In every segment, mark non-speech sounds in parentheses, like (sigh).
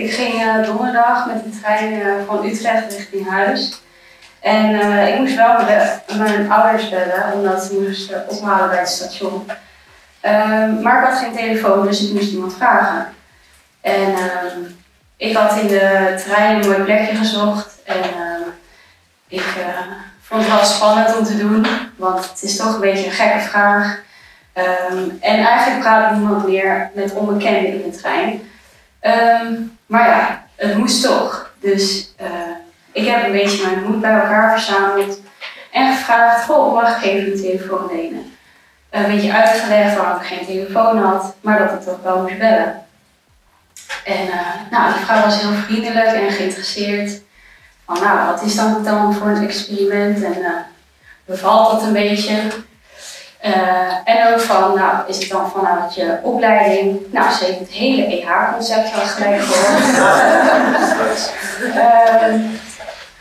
Ik ging uh, donderdag met de trein uh, van Utrecht richting huis. En uh, ik moest wel mijn ouders bellen, omdat ze moesten ophalen bij het station. Ehm, maar ik had geen telefoon, dus ik moest iemand vragen. En ehm, ik had in de trein een mooi plekje gezocht. En ehm, ik vond het wel spannend om te doen, want het is toch een beetje een gekke vraag. en eigenlijk praat niemand meer met onbekenden in de trein. Um, maar ja, het moest toch. Dus uh, ik heb een beetje mijn moed bij elkaar verzameld en gevraagd: Goh, mag ik even een telefoon lenen? Een beetje uitgelegd waarom ik geen telefoon had, maar dat ik toch wel moest bellen. En uh, nou, die vrouw was heel vriendelijk en geïnteresseerd. Van nou, wat is dan, dan voor een experiment en uh, bevalt dat een beetje? Uh, en ook van, nou, is het dan vanuit je opleiding? Nou, ze heeft het hele EH-concept al gelijk (laughs) gehoord. uh,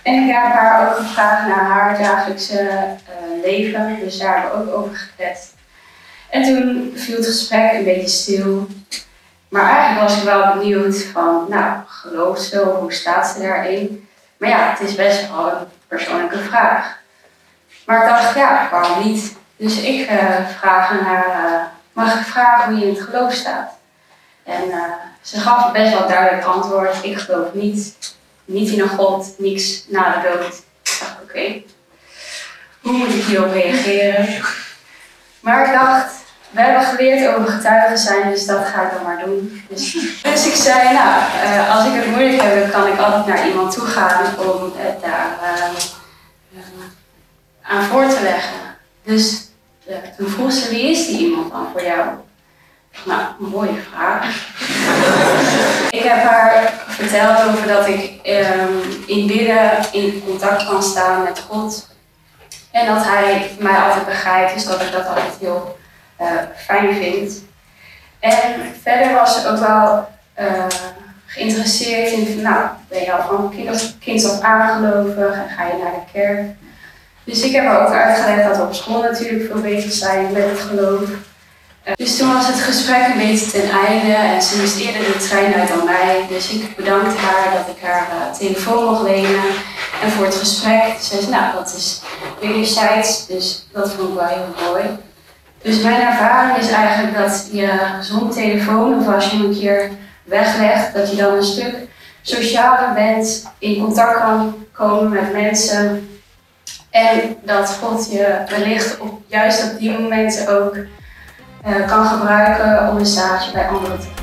en ik heb haar ook gevraagd naar haar dagelijkse uh, leven, dus daar hebben we ook over gekletst. En toen viel het gesprek een beetje stil. Maar eigenlijk was ik wel benieuwd van, nou, gelooft ze hoe staat ze daarin? Maar ja, het is best wel een persoonlijke vraag. Maar ik dacht, ja, waarom niet? Dus ik uh, vraag haar, uh, mag ik vragen hoe je in het geloof staat? En uh, ze gaf best wel duidelijk antwoord, ik geloof niet, niet in een God, niks na de dood. Ik dacht, oké, hoe moet ik hierop reageren? Maar ik dacht, we hebben geleerd over getuigen zijn, dus dat ga ik dan maar doen. Dus, dus ik zei, nou, als ik het moeilijk heb, kan ik altijd naar iemand toe gaan om het daar aan voor te leggen. Dus toen vroeg ze, wie is die iemand dan voor jou? Nou, mooie vraag. (laughs) ik heb haar verteld over dat ik um, in bidden in contact kan staan met God. En dat hij mij altijd begrijpt, dus dat ik dat altijd heel uh, fijn vind. En verder was ze ook wel uh, geïnteresseerd in, nou, ben je al van kind, af aangelovig en ga je naar de kerk? Dus ik heb haar ook uitgelegd dat we op school natuurlijk veel bezig zijn met het geloof. Eh, dus toen was het gesprek een beetje ten einde en ze moest eerder de trein uit dan mij. Dus ik bedankte haar dat ik haar uh, telefoon mocht lenen. En voor het gesprek zei ze, nou dat is wederzijds, dus dat vond ik wel heel mooi. Dus mijn ervaring is eigenlijk dat je zonder telefoon of als je hem een keer weglegt, dat je dan een stuk socialer bent, in contact kan komen met mensen en dat God je wellicht op, juist op die momenten ook uh, kan gebruiken om een zaadje bij anderen te